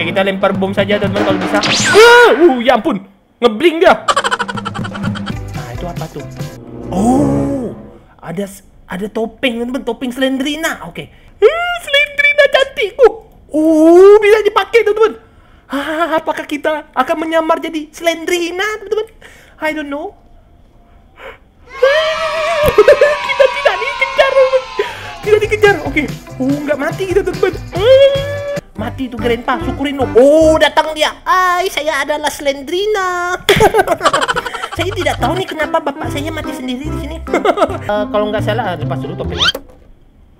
Oke, kita lempar bom saja teman-teman kalau bisa. Ah, uh, ya ampun. Ngebling dia. Nah, itu apa tuh? Oh, ada ada topeng teman-teman, topeng Slendrina. Oke. Uh, Slendrina cantik. Uh, uh bisa dipakai teman-teman. Ah, apakah kita akan menyamar jadi Slendrina teman-teman? I don't know. kita tidak dikejar teman. Tidak dikejar. Oke. Oh, nggak mati kita teman. Mati itu Grandpa, syukurin lo. Oh, datang dia. Hai, saya adalah Slendrina. saya tidak tahu nih kenapa bapak saya mati sendiri di sini. uh, kalau nggak salah, lepas dulu topengnya.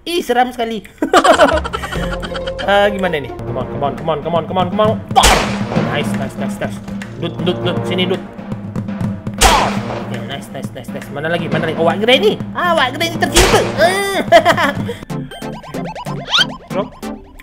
Ih, seram sekali. uh, gimana nih? Come on, come on, come on, come on, come on, come on. Nice, nice, nice, nice. Dut, dut, dut. Sini, dut. Nice, nice, nice, nice. Mana lagi? Mana lagi? Oh, Wak Granny. Ah, Wak Granny tercinta. Drop.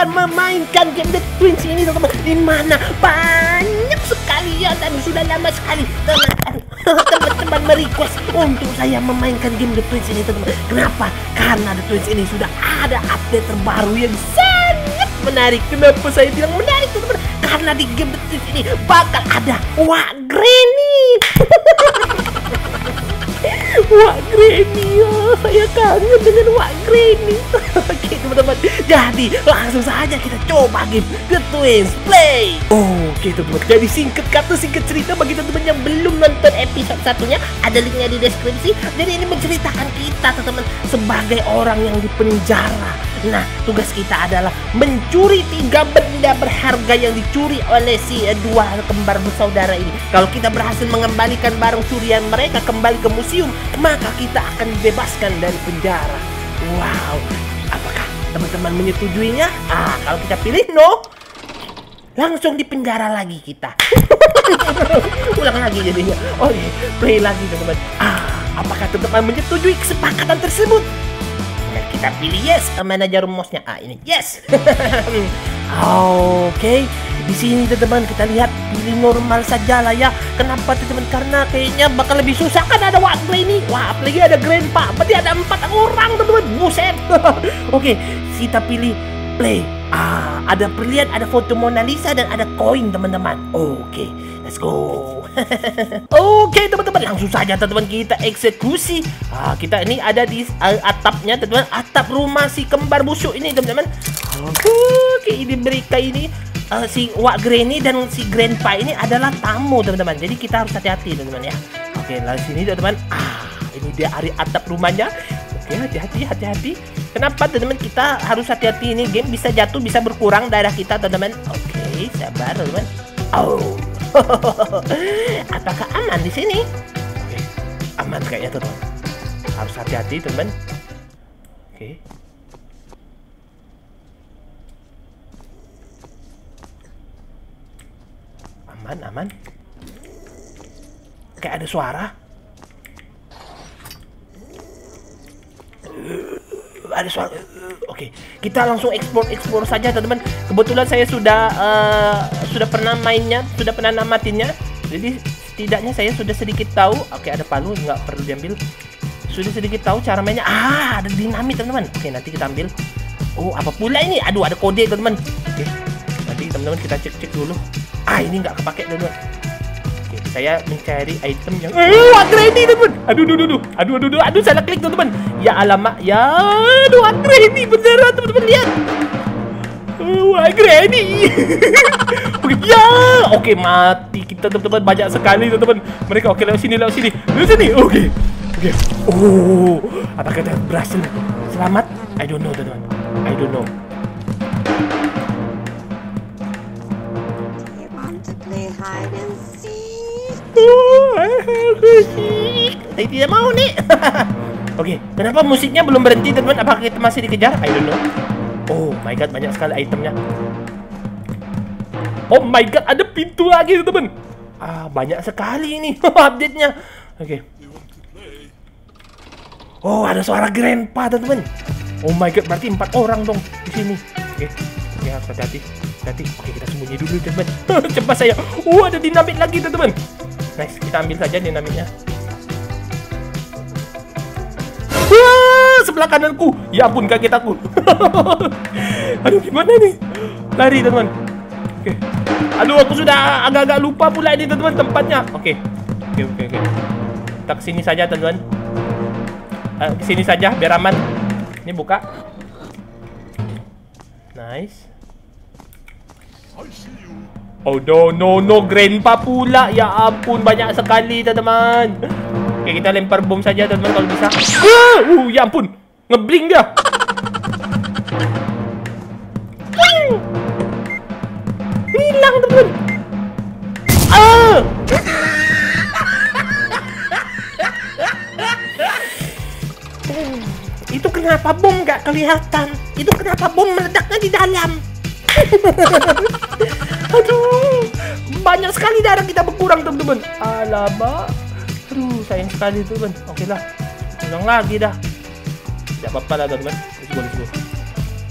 akan memainkan game The Twins ini teman-teman. Di mana banyak sekali ya Dan sudah lama sekali. Teman-teman merequest Untuk saya memainkan game The Twins ini teman-teman. Kenapa? Karena The Twins ini sudah ada update terbaru yang sangat menarik. Kenapa saya bilang menarik teman-teman? Karena di game The Twins ini bakal ada Wah Granny Wak Granny oh, Saya kangen dengan Wak Granny Oke teman-teman. Jadi langsung saja kita coba game The Twins Play. Oke teman-teman. Jadi singkat kata singkat cerita Bagi teman-teman yang belum nonton episode satunya Ada linknya di deskripsi. Jadi ini menceritakan kita teman-teman Sebagai orang yang di penjara Nah tugas kita adalah Mencuri tiga benda berharga Yang dicuri oleh si dua kembar bersaudara ini Kalau kita berhasil mengembalikan barang curian mereka Kembali ke museum maka kita akan dibebaskan dari penjara. Wow, apakah teman-teman menyetujuinya? Ah, kalau kita pilih no, langsung di penjara lagi kita. Ulang lagi jadinya. Oh iya, play lagi teman-teman. Ah, apakah teman-teman menyetujui kesepakatan tersebut? Kita pilih yes. Mana jarum mouse-nya? Ah, ini yes. Oke, di sini teman-teman kita lihat pilih normal saja lah ya. Kenapa teman-teman? Karena kayaknya bakal lebih susah kan ada waktu ini. Wah, apalagi ada grandpa. Berarti ada empat orang teman-teman. Buset. Oke, kita pilih play. Ah, ada perlihat ada foto Mona Lisa dan ada koin teman-teman. Oke, let's go. Oke teman-teman. Langsung saja teman-teman kita eksekusi. Ah, Kita ini ada di uh, atapnya teman-teman. Atap rumah si kembar busuk ini teman-teman. Oke ini mereka ini uh, Si Wak Granny dan si Grandpa ini adalah tamu teman-teman. Jadi kita harus hati-hati teman-teman ya. Oke lalu sini teman-teman. Ah ini dia hari atap rumahnya. Oke hati-hati hati-hati. Kenapa teman-teman? Kita harus hati-hati. Ini game bisa jatuh bisa berkurang darah kita teman-teman. Oke sabar teman-teman. Oh Apakah aman di sini? Oke, aman kayaknya teman. Harus hati-hati teman. Oke. Aman, aman. Kayak ada suara. Ada suara. Oke, kita langsung explore explore saja teman-teman. Kebetulan saya sudah uh, sudah pernah mainnya, sudah pernah namatinnya. Jadi setidaknya saya sudah sedikit tahu. Oke, ada palu nggak perlu diambil. Sudah sedikit tahu cara mainnya. Ah, ada dinamit teman-teman. Oke, nanti kita ambil. Oh, apa pula ini? Aduh, ada kode teman-teman. Oke, nanti teman-teman kita cek-cek dulu. Ah, ini nggak kepake teman-teman saya mencari item yang wah granny teman. Aduh aduh aduh aduh. Aduh aduh aduh salah klik teman ya alamak ya aduh wah granny beneran teman-teman lihat. Wah granny oke ya oke mati kita teman-teman. Banyak sekali teman-teman. Mereka oke lewat sini lewat sini. Lewat sini oke. Oke. Oh apakah kita berhasil? Selamat? I don't know teman-teman. I don't know. Hide and saya tidak mau nih. Oke, kenapa musiknya belum berhenti teman-teman? Apakah kita masih dikejar? I don't know. Oh my god, banyak sekali itemnya. Oh my god, ada pintu lagi teman. Ah, banyak sekali ini update-nya. Oke. Okay. Oh, ada suara grandpa, teman-teman. Oh my god, berarti empat orang dong di sini. Oke. Okay. Harus hati-hati. Hati. Oke, kita sembunyi dulu, teman. Cepat saya. Oh, ada dinamit lagi, teman-teman. Nice, kita ambil saja dinamitnya. Wah, sebelah kananku. Ya ampun, kaget aku. Aduh, gimana nih? Lari, teman. Oke. Okay. Aduh, aku sudah agak-agak lupa pula ini, teman-teman, tempatnya. Oke. Okay. Oke, okay, oke, okay, oke. Okay. Kita ke sini saja, teman-teman. Uh, ke sini saja, biar aman. Ini buka. Nice. Oh no no no grandpa pula ya ampun banyak sekali teman-teman. Oke kita lempar bom saja teman-teman kalau bisa. Ah, uh ya ampun ngebling dia. Hilang teman. Ah. Itu kenapa bom gak kelihatan? Itu kenapa bom meledaknya di dalam? Aduh, banyak sekali darah kita berkurang teman-teman. Alamak. Aduh, sayang sekali teman. Oke lah, ulang lagi dah. Tidak apa-apa lah teman-teman. Let's go, let's go.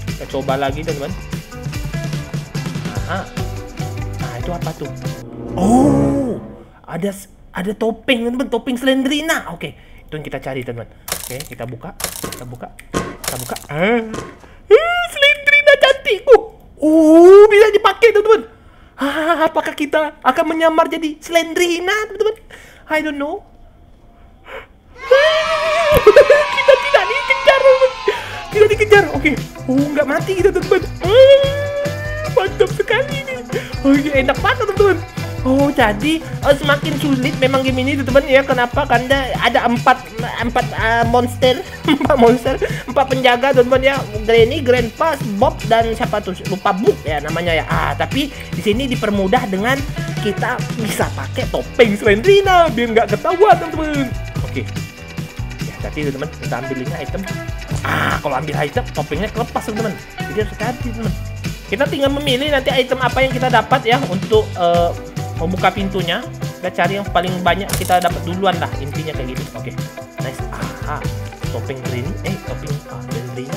Kita coba lagi teman-teman. Nah, itu apa tuh? Oh, ada ada topeng teman-teman, topeng Slendrina. Oke, itu yang kita cari teman-teman. Oke, kita buka, kita buka, kita buka. Ah, ah Slendrina cantikku. Oh, bisa dipakai teman-teman. Ah, apakah kita akan menyamar jadi Slendrina teman-teman? I don't know. kita tidak dikejar teman. Tidak dikejar. Oke. Okay. Oh, nggak mati kita teman-teman. Ah, mantap sekali ini. Oh, enak banget teman-teman. Oh jadi uh, semakin sulit memang game ini teman-teman ya. Kenapa? Karena ada empat empat uh, monster empat monster empat penjaga teman-teman ya. Granny, Grandpa, Bob dan siapa tuh? Lupa Book ya namanya ya. Ah tapi di sini dipermudah dengan kita bisa pakai topeng Slendrina biar nggak ketahuan teman-teman. Oke. Ya tadi teman-teman kita ambil ini item. Ah kalau ambil item topengnya kelepas teman-teman. Jadi harus hati teman kita tinggal memilih nanti item apa yang kita dapat ya untuk uh, membuka pintunya kita cari yang paling banyak kita dapat duluan lah intinya kayak gitu oke okay. nice. Aha topeng green. Eh topeng ah, green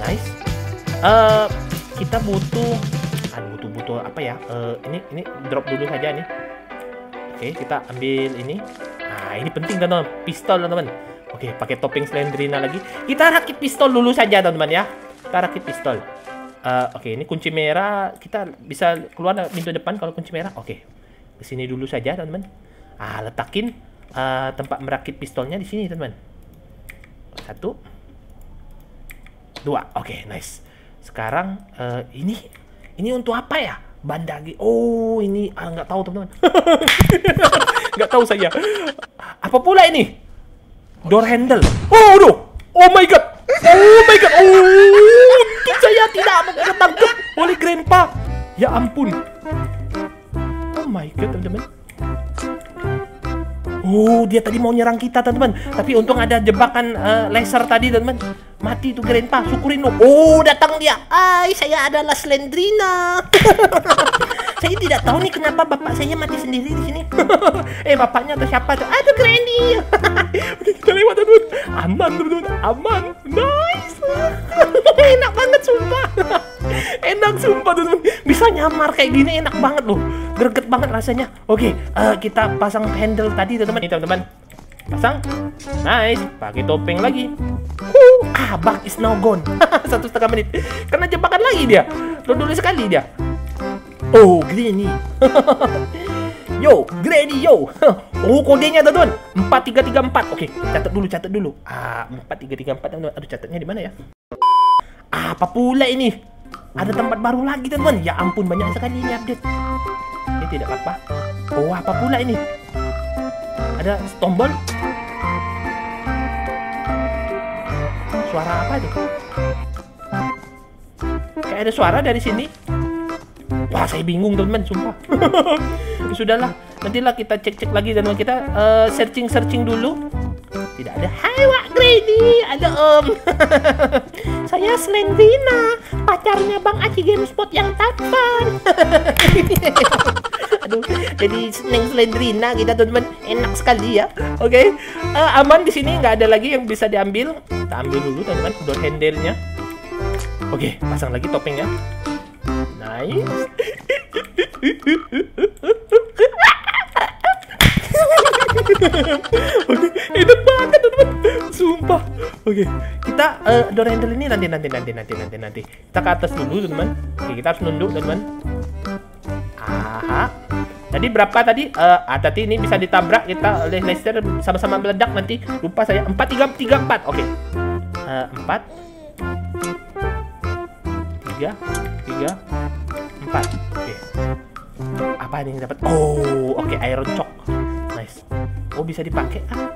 nice. Uh, kita butuh ah, butuh butuh apa ya? Uh, ini ini drop dulu saja nih. Oke okay, kita ambil ini. Nah ini penting teman-teman. Pistol teman-teman. Oke okay, pakai topeng slendrina lagi. Kita rakit pistol dulu saja teman-teman ya. Kita rakit pistol. Uh, Oke, okay, ini kunci merah. Kita bisa keluar pintu depan kalau kunci merah. Oke, sini dulu saja teman-teman. Ah letakin uh, tempat merakit pistolnya di sini teman-teman. Satu. Dua. Oke okay, nice. Sekarang uh, ini ini untuk apa ya? Bandagi. Oh ini ah, nggak tahu teman-teman. Nggak tahu saya. Apa pula ini? Door handle. Oh aduh oh my god. Oh my god. Oh untuk saya tidak ketangkep oleh grandpa. Ya ampun my god, teman-teman. Oh, dia tadi mau nyerang kita, teman-teman. Tapi untung ada jebakan uh, laser tadi, teman-teman. Mati tuh Grandpa, syukurin lo. Oh, datang dia. Ay, saya adalah Slendrina. saya tidak tahu nih kenapa bapak saya mati sendiri di sini. eh, bapaknya atau siapa tuh? Aduh, Granny. Oke, kita lewat, teman-teman. Aman, teman-teman. Aman. Nice. Enak banget, sumpah. enak sumpah teman bisa nyamar kayak gini enak banget loh greget banget rasanya oke uh, kita pasang handle tadi teman-teman teman-teman pasang nice pakai topeng lagi uh, ah bug is now gone satu setengah menit karena jebakan lagi dia dulu sekali dia oh gini Yo, Granny, yo. Oh, kodenya teman-teman. 4334. Oke, catat dulu, catat dulu. Ah, 4334 teman-teman. Aduh, catatnya di mana ya? Apa pula ini? Ada tempat baru lagi teman-teman. Ya ampun banyak sekali ini update. Ini tidak apa. Oh apa pula ini? Ada tombol. Suara apa itu? Kayak ada suara dari sini. Wah saya bingung teman-teman, sumpah. Sudahlah, nantilah kita cek-cek lagi dan kita uh, searching-searching dulu. Tidak ada. Hai Wak Grady, ada Om. saya Slendina pacarnya Bang Aci Gamespot yang tampan. Aduh, jadi Neng Slendrina kita teman-teman enak sekali ya. Oke, Eh, aman di sini nggak ada lagi yang bisa diambil. Kita ambil dulu teman-teman door handle-nya. Oke, pasang lagi topengnya. Nice. Oke, enak banget teman-teman. Sumpah. Oke, kita uh, door handle ini nanti nanti nanti nanti nanti nanti. Kita ke atas dulu teman-teman. Oke, kita harus nunduk teman-teman. Aha. Tadi berapa tadi? Uh, ah, tadi ini bisa ditabrak kita oleh Lester sama-sama meledak nanti. Lupa saya. 4 3 3 4. Oke. Uh, 4 3 3 4. Oke. Apa ini yang dapat? Oh, oke okay, iron choke. Nice. Oh, bisa dipakai ah.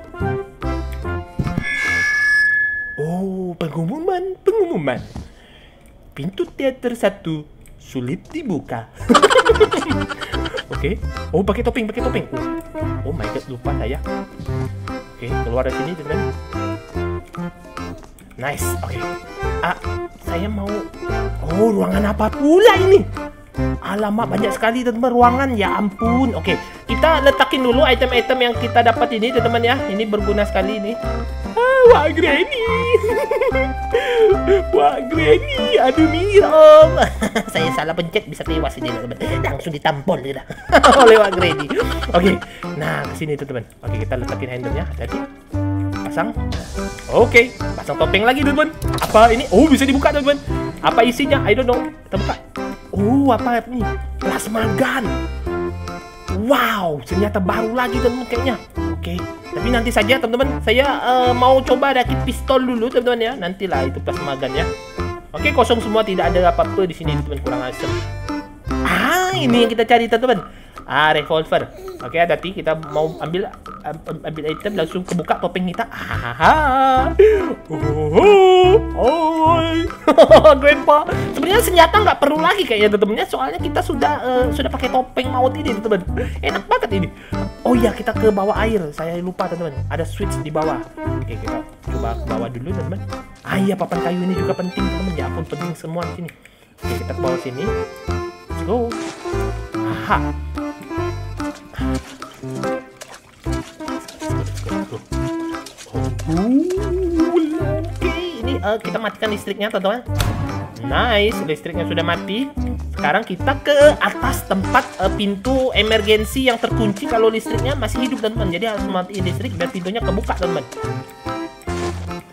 Oh, pengumuman, pengumuman. Pintu teater satu sulit dibuka. Oke. okay. Oh, pakai topeng, pakai topeng. Oh. oh my god, lupa saya. Oke, okay, keluar dari sini, teman. Nice. Oke. Okay. Ah, saya mau Oh, ruangan apa pula ini? Alamak banyak sekali teman-teman ruangan ya ampun. Oke, kita letakin dulu item-item yang kita dapat ini teman-teman ya. Ini berguna sekali ini. Ah, wah Granny. wah Granny, aduh om. Saya salah pencet bisa tewas ini teman-teman. Langsung ditampol gitu. oleh wah Granny. Oke, nah ke sini teman-teman. Oke, kita letakin handle-nya. Hati-hati. Pasang. Oke, pasang topeng lagi teman-teman. Apa ini? Oh, bisa dibuka teman-teman. Apa isinya? I don't know. Kita buka. Oh, apa ini? Plasma gun. Wow, ternyata baru lagi teman-teman kayaknya. Oke, tapi nanti saja teman-teman. Saya uh, mau coba rakit pistol dulu teman-teman ya. Nantilah itu plasma gun ya. Oke, kosong semua tidak ada apa-apa di sini teman-teman kurang asem. Ah, ini yang kita cari teman-teman. Ah, revolver. Oke, hati kita mau ambil ambil item langsung kebuka topeng kita. Hahaha. Oh, Grandpa. Sebenarnya senjata nggak perlu lagi kayaknya teman-temannya soalnya kita sudah uh, sudah pakai topeng maut ini teman. Enak banget ini. Oh iya, kita ke bawah air. Saya lupa teman-teman. Ada switch di bawah. Oke, kita coba ke bawah dulu teman-teman. Ah iya, papan kayu ini juga penting teman-teman. Ya ampun penting semua di sini. Oke, kita ke bawah sini. Let's go. Aha. Ini uh, kita matikan listriknya, teman-teman. Nice, listriknya sudah mati. Sekarang kita ke atas tempat uh, pintu emergensi yang terkunci kalau listriknya masih hidup, teman-teman. Jadi harus matiin listrik biar pintunya kebuka, teman-teman.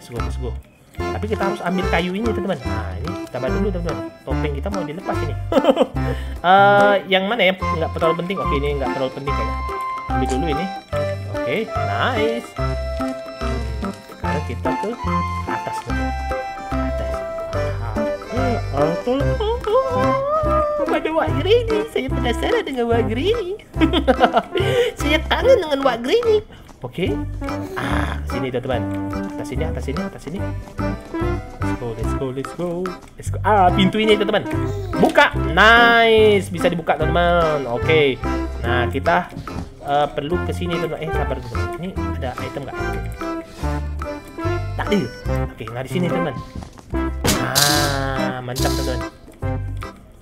Let's go, let's go. Tapi kita harus ambil kayu ini, teman-teman. Nah, ini sabar dulu, teman-teman. Topeng kita mau dilepas ini. uh, yang mana ya? Nggak terlalu penting. Oke, ini nggak terlalu penting kayaknya. Ambil dulu ini. Oke, nice sekarang kita ke atas nih atas wow. ada Wak Granny saya penasaran dengan Wak Granny saya kangen dengan Wak Granny oke okay. ah sini teman-teman atas sini atas sini atas sini. Let's go let's go let's go. Let's go. Ah pintu ini teman-teman buka. Nice. Bisa dibuka teman-teman oke okay. nah kita uh, perlu ke sini teman eh sabar teman ini ada item nggak? Takdir oke nggak di sini teman ah mantap teman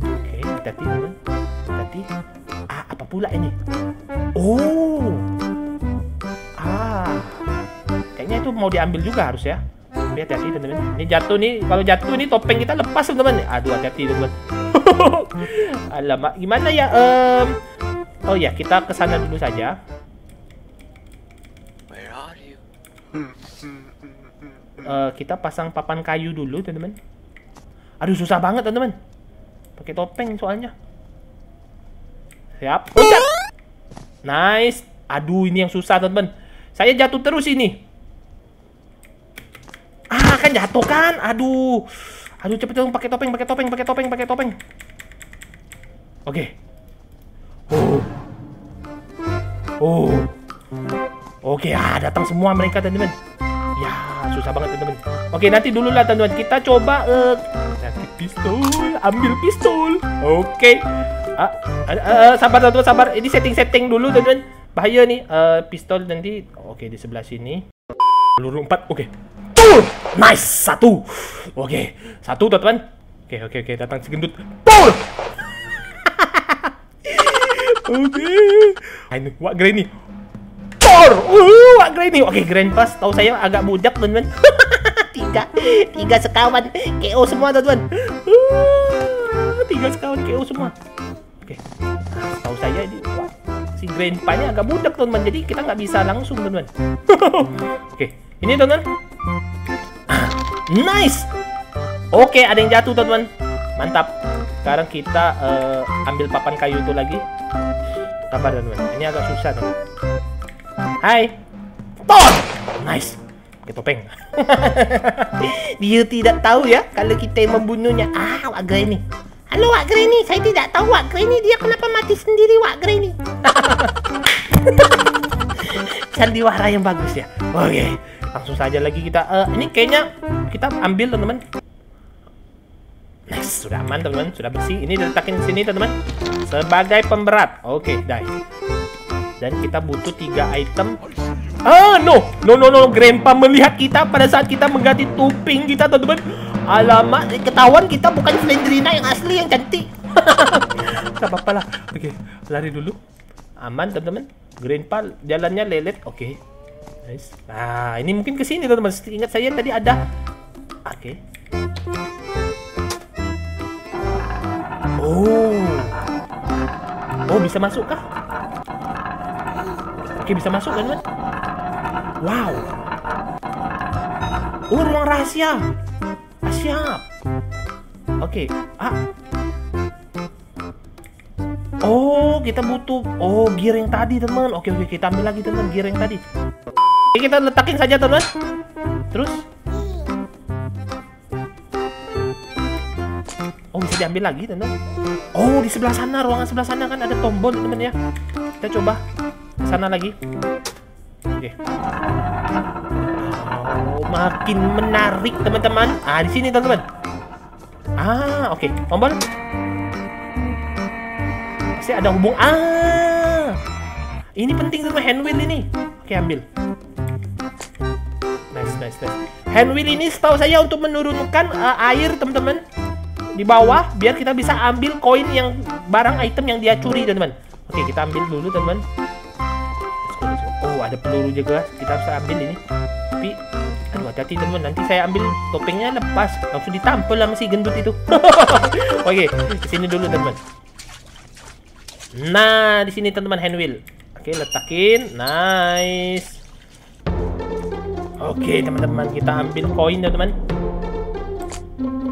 oke hati teman hati ah apa pula ini? Oh ah. Kayaknya itu mau diambil juga harus ya. Hati-hati teman ini jatuh nih kalau jatuh nih topeng kita lepas teman aduh hati-hati teman alamak gimana ya um, oh ya kita ke sana dulu saja. Uh, kita pasang papan kayu dulu teman-teman. Aduh susah banget teman-teman. Pakai topeng soalnya. Siap. Udah. nice. Aduh ini yang susah teman-teman saya jatuh terus ini ah kan jatuh kan aduh aduh cepet dong pakai topeng pakai topeng pakai topeng pakai topeng oke okay. oh oh oke okay, ah datang semua mereka teman-teman Ya, susah banget teman-teman. Oke, nanti dulu lah teman-teman. Kita coba uh, nanti pistol, ambil pistol. Oke. Ah, uh, uh, sabar teman-teman, sabar. Ini setting-setting dulu teman-teman. Bahaya nih uh, pistol nanti. Oke, di sebelah sini. Peluru 4. Oke. Tuh! Nice, satu. Oke, satu teman-teman. Oke, oke, oke. Datang si gendut. Tor! oke. Ah, ini, Wak Granny. Tor! Uh, Wak Granny. Oke, Grandpas. Tahu saya agak budak, teman-teman. tiga. Tiga sekawan. KO semua, teman-teman. Uh, tiga sekawan KO semua. Oke. Nah, tahu saya ini wah, si Grandpa-nya agak budak, teman-teman. Jadi kita nggak bisa langsung, teman-teman. oke. Ini, teman-teman. Nice! Oke, ada yang jatuh, teman-teman. Mantap. Sekarang kita uh, ambil papan kayu itu lagi. Sabar, teman-teman. Ini agak susah, teman. Hai. Ton! Nice. Oke, topeng. Dia tidak tahu ya kalau kita membunuhnya. Ah, Wak Granny. Halo, Wak Granny. Saya tidak tahu Wak Granny. Dia kenapa mati sendiri, Wak Granny? Sandiwara yang bagus ya. Oke langsung saja lagi kita uh, ini kayaknya kita ambil teman-teman. Nice sudah aman teman-teman. Sudah bersih. Ini diletakin di sini teman-teman. Sebagai pemberat. Oke okay, dan kita butuh tiga item. Ah no. No no no. Grandpa melihat kita pada saat kita mengganti tuping kita teman-teman alamak ketahuan kita bukan Slendrina yang asli yang cantik Gak apa-apa lah oke okay, lari dulu aman teman-teman grandpa jalannya lelet oke okay. Nice. Nah, ini mungkin ke sini teman-teman. Ingat saya tadi ada. Oke. Okay. Oh. Oh, bisa masuk kah? Oke, bisa masuk kan, teman? Wow. Oh, ruang rahasia. Siap. Oke. Okay. Ah. Oh, kita butuh oh gear yang tadi, teman. Oke, oke, kita ambil lagi, teman, gear yang tadi. Oke, kita letakin saja, teman. Terus. Oh, bisa diambil lagi, teman. Oh, di sebelah sana, ruangan sebelah sana kan ada tombol, teman ya. Kita coba sana lagi. Oke. Oh, makin menarik, teman-teman. Ah, di sini, teman-teman. Ah, oke. Tombol. Pasti ada hubung. Ah. Ini penting teman handwheel ini. Oke, ambil nice, nice. Hand wheel ini setahu saya untuk menurunkan uh, air, teman-teman. Di bawah biar kita bisa ambil koin yang barang item yang dia curi, teman-teman. Oke, kita ambil dulu, teman-teman. Oh, ada peluru juga. Kita bisa ambil ini. Hati-hati, teman-teman. Nanti saya ambil topengnya lepas, langsung ditampil sama si gendut itu. Oke, di sini dulu, teman-teman. Nah, di sini teman-teman hand wheel. Oke, letakin. Nice. Oke teman-teman kita ambil koin teman-teman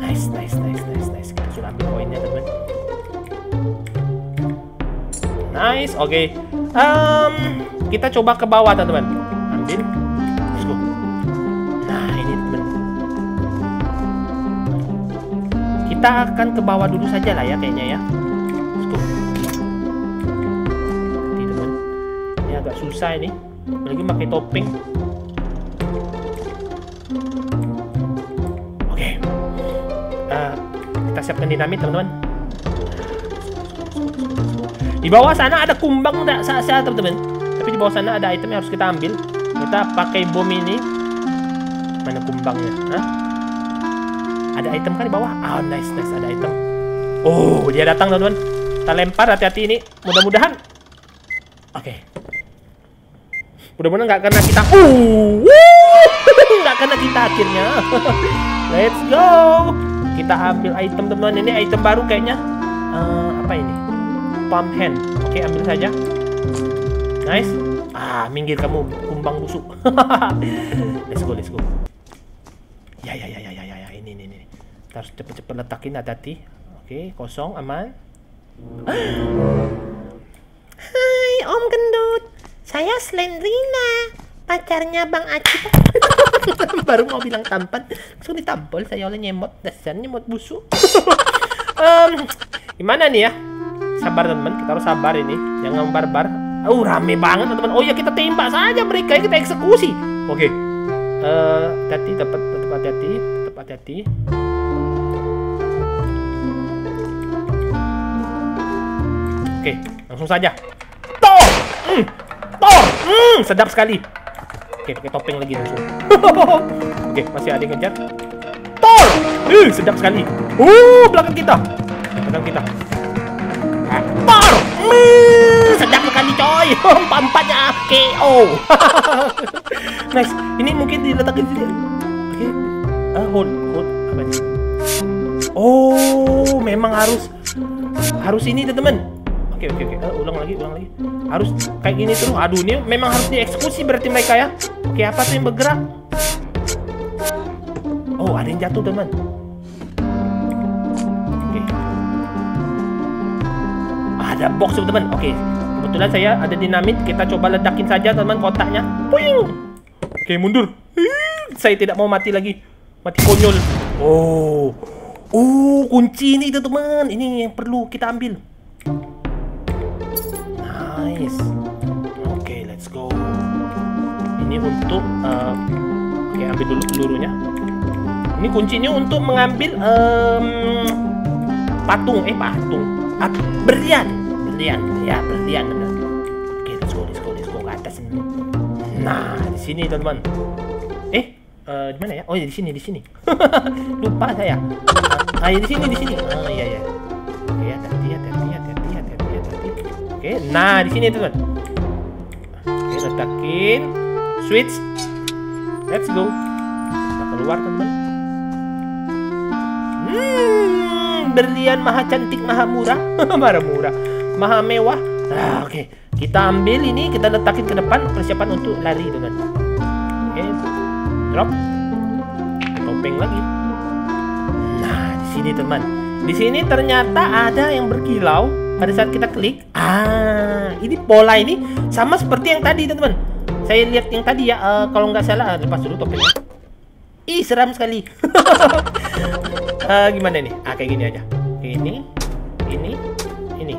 Nice nice nice nice nice Kita sudah ambil koinnya teman-teman Nice oke okay. um, Kita coba ke bawah teman-teman Ambil Kita akan ke bawah dulu saja lah ya kayaknya ya. Ini agak susah ini. Apalagi pakai topeng. Kita siapkan dinamit teman-teman. Di bawah sana ada kumbang enggak saya teman-teman. Tapi di bawah sana ada item yang harus kita ambil. Kita pakai bom ini. Mana kumbangnya? Hah? Ada item kan di bawah? Oh nice nice ada item. Oh dia datang teman-teman. Kita lempar hati-hati ini. Mudah-mudahan. Oke. Okay. mudah-mudahan nggak kena kita. Uh nggak kena kita akhirnya. Let's go. Kita ambil item teman-teman. Ini item baru kayaknya. Uh, apa ini? Pump hand. Oke ambil saja. Nice. Ah minggir kamu kumbang busuk. Let's go let's go. Ya ya ya ya ya ya ini ini ini kita harus cepet-cepet letakin hati-hati. Oke kosong aman. Hai Om Gendut. Saya Slendrina pacarnya Bang Aci baru mau bilang tampan. Langsung ditampol saya oleh nyemot dasar nyemot busuk um, gimana nih ya? Sabar teman. Kita harus sabar ini. Jangan barbar. Oh rame banget teman-teman oh ya kita tembak saja. Mereka kita eksekusi. Oke. Okay. uh, hati tepat tetap hati-hati. Tetap hati-hati oke langsung saja Tor! Mm, Tor! Mm, sedap sekali Oke, pakai topeng lagi langsung. Oke, masih ada yang ngejar. Tor! Uh, sedap sekali. Uh, belakang kita. Belakang kita. Tor! Uh, sedap sekali coy. Empat-empatnya KO. nice. Ini mungkin diletakin sini. Oke. Uh, hold, hold. Apa ini? Oh, memang harus harus ini teman-teman. Oke oke oke. Uh, ulang lagi, ulang lagi. Harus kayak gini terus. Aduh, ini memang harus dieksekusi berarti mereka ya. Oke, apa tuh yang bergerak? Oh, ada yang jatuh, teman. Oke. Ada box, teman. Oke. Kebetulan saya ada dinamit. Kita coba ledakin saja, teman, kotaknya. Puing. Oke, mundur. Saya tidak mau mati lagi. Mati konyol. Oh. Oh, kunci ini teman. Ini yang perlu kita ambil. Nice. Oke, okay, let's go. Ini untuk uh, oke okay, ambil dulu pelurunya. Ini kuncinya untuk mengambil um, patung eh patung. Ah, berlian. Berlian. Ya, berlian. Oke, okay, let's go, let's go, let's go ke atas ini. Nah, di sini teman-teman. Eh, uh, di mana ya? Oh ya di sini di sini. Lupa saya. Uh, ah ya di sini di sini. Oh iya ya. Oke, nah di sini teman. Oke letakin switch. Let's go. Kita keluar teman. Hmm, berlian maha cantik, maha murah, maha murah, maha mewah. Nah, oke, kita ambil ini, kita letakin ke depan, persiapan untuk lari teman. Oke, drop topeng lagi nah di sini teman di sini ternyata ada yang berkilau pada saat kita klik ah ini pola ini sama seperti yang tadi teman-teman. Saya lihat yang tadi ya uh, kalau nggak salah uh, lepas dulu topengnya ih seram sekali. Uh, gimana nih ah kayak gini aja. Ini ini ini.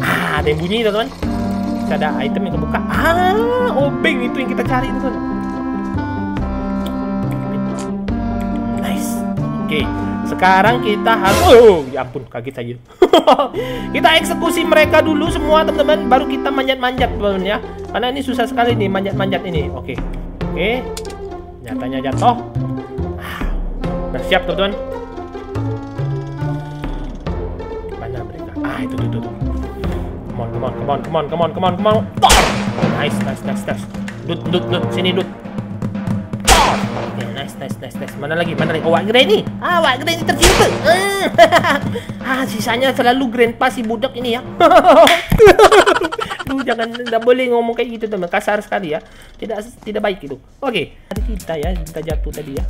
Ah ada yang bunyi teman-teman. Ada item yang kebuka. Ah obeng itu yang kita cari teman Oke, sekarang kita harus Oh, ya ampun, kaget saja. kita eksekusi mereka dulu semua, teman-teman, baru kita manjat-manjat, teman ya. Karena ini susah sekali nih manjat-manjat ini. Oke. Oke. Nyatanya jatuh. Bersiap, teman-teman. Mana mereka? Ah, itu tuh, tuh, on, come on, come on, come on, come on, come on, come on. Nice, nice, nice, nice. Lut, lut, lut, sini nice. Mana lagi? Mana lagi? Oh, Wak Granny. Ah, Wak Granny tercinta. ah, sisanya selalu grandpa si budak ini ya. Duh, jangan tidak boleh ngomong kayak gitu teman. Kasar sekali ya. Tidak tidak baik itu. Oke, okay. kita ya, kita jatuh tadi ya.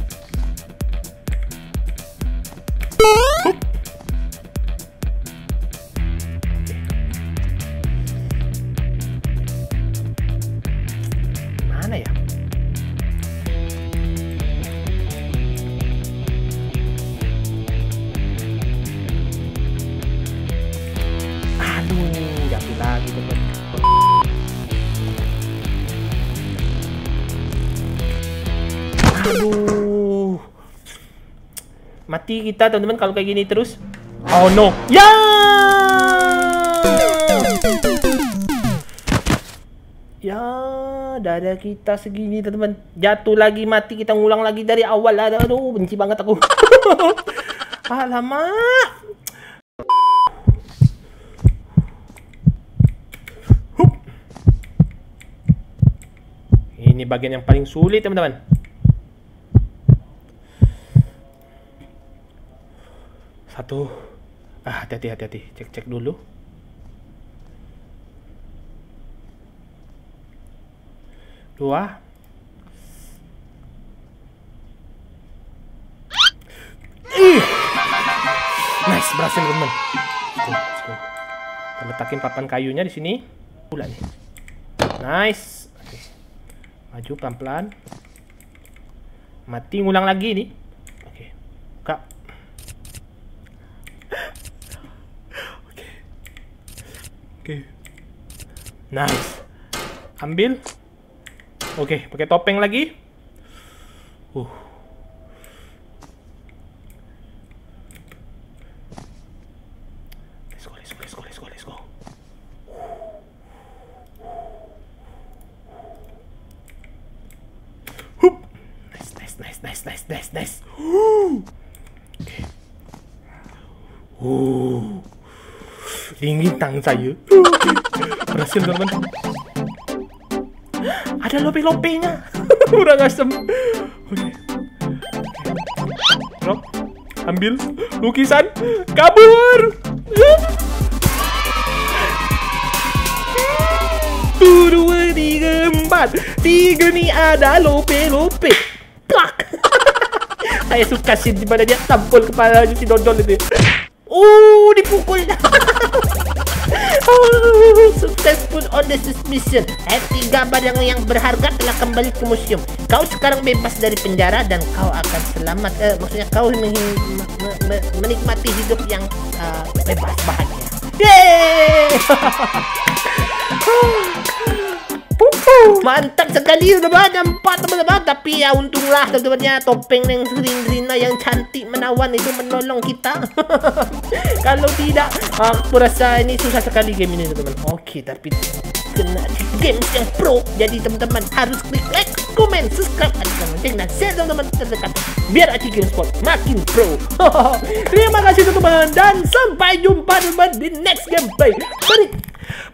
Aduh. Mati kita teman-teman kalau kayak gini terus. Oh no. Ya. Ya, dada kita segini teman-teman. Jatuh lagi mati kita ngulang lagi dari awal. Aduh, benci banget aku. Alamak. Ini bagian yang paling sulit teman-teman. Satu. Ah, hati-hati, hati-hati. Cek-cek dulu. Dua. Ih. Nice, berhasil teman. Letakin papan kayunya di sini. Pula nih. Nice. Oke. Maju pelan-pelan. Mati ngulang lagi nih. Oke. Okay. Nice. Ambil. Oke, pakai topeng lagi. Uh. nice, nice, nice, nice. Okay. Oh, lintang saya. Berhasil teman-teman. Ada lope-lopenya. Kurang asem. Oke. Okay. Drop. Ambil lukisan. Kabur. Dua, dua, tiga, empat. Tiga nih ada lope-lope. Saya suka scene di mana dia tampul kepala si Dodol itu Oh, dipukul. Oh, Successful on this mission. Happy gambar yang, yang berharga telah kembali ke museum. Kau sekarang bebas dari penjara Dan kau akan selamat. Eh, Maksudnya kau menikmati hidup yang uh, bebas bahagia. Yeay Mantap sekali teman-teman Nampak teman-teman Tapi ya untunglah teman-temannya. Topeng yang green-green yang cantik menawan itu menolong kita. Kalau tidak Aku rasa ini susah sekali game ini teman-teman. Oke tapi Kena games yang pro. Jadi teman-teman harus klik like, comment, subscribe Dan lonceng dan share teman-teman terdekat. Biar Aci Game Sport makin pro. Terima kasih teman-teman Dan sampai jumpa teman-teman di next gameplay Balik